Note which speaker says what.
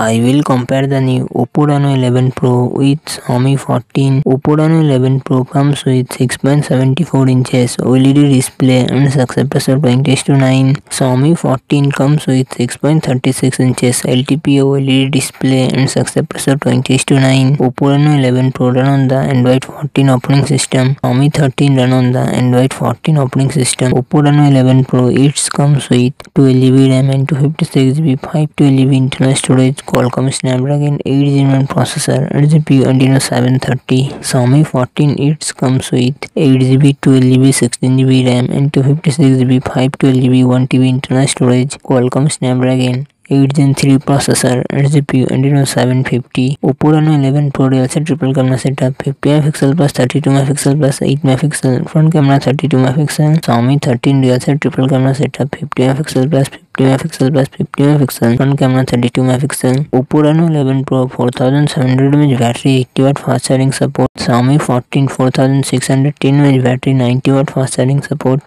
Speaker 1: I will compare the new Oppo Reno 11 Pro with Xiaomi 14. Oppo Reno 11 Pro comes with 6.74 inches OLED display and success ratio 20 to 9. Xiaomi 14 comes with 6.36 inches LTPO OLED display and success ratio 20 to 9. Oppo Reno 11 Pro run on the Android 14 operating system. Xiaomi 13 run on the Android 14 operating system. Oppo Reno 11 Pro it comes with 12GB RAM and 256GB 512GB internal storage Qualcomm Snapdragon 8 Gen 1 processor, 8GB Adreno 730. Xiaomi 14 it comes with 8GB, 12GB, 16GB RAM and 256GB, 512GB 1TB internal storage Qualcomm Snapdragon 8 Gen 3 processor, 8GB Adreno 750. Oppo Reno 11 Pro real set triple camera setup 50 MP plus 32 MP plus 8 MP front camera 32 MP. Xiaomi 13 real set triple camera setup 50 MP plus 50 megapixel plus 50 megapixel front camera 32 megapixel Oppo Reno 11 pro 4700 mAh battery 80 watt fast charging support Xiaomi 14 4610 mAh battery 90 watt fast charging support